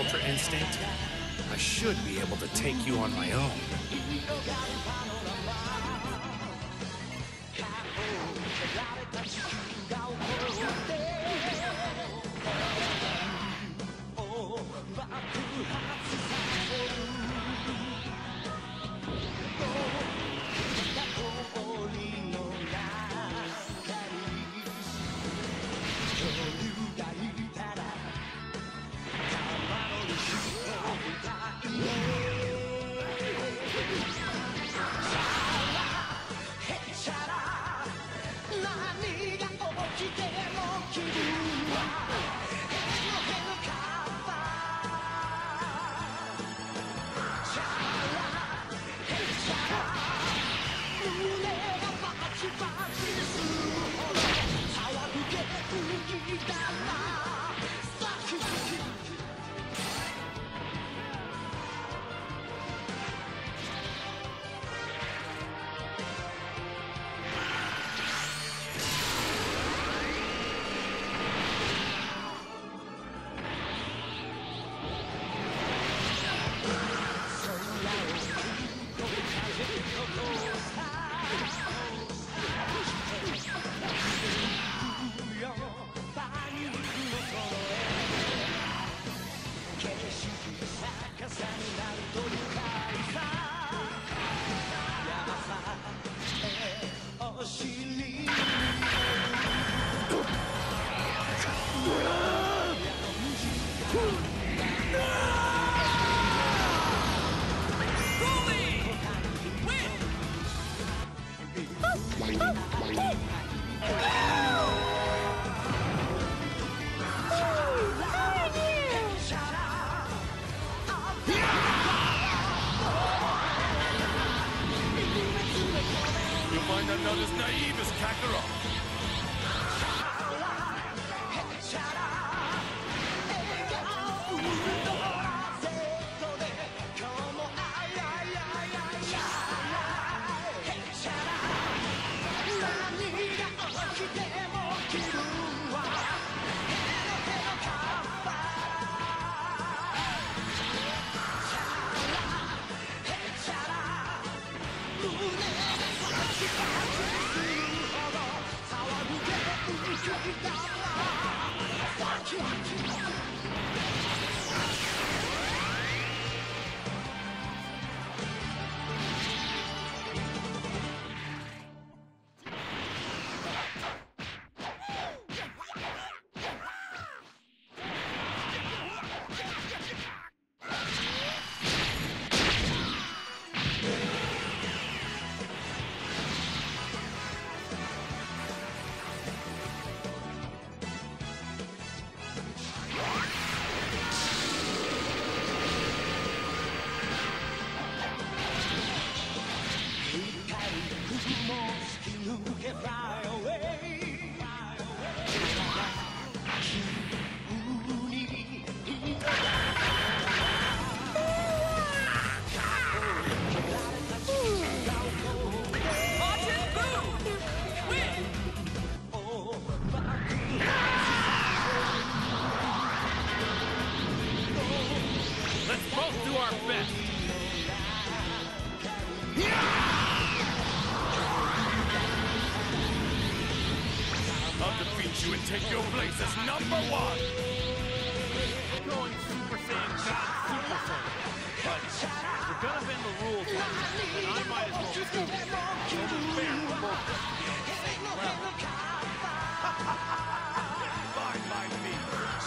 Ultra Instinct, I should be able to take you on my own. No! Find that not as naive as Kakarot. I'll you and take your place as number one. going Super Saiyan God Super Saiyan. But if we're gonna bend the rules, then I might as well do it. It's only fair for both of us to be on the same level. Fine by me.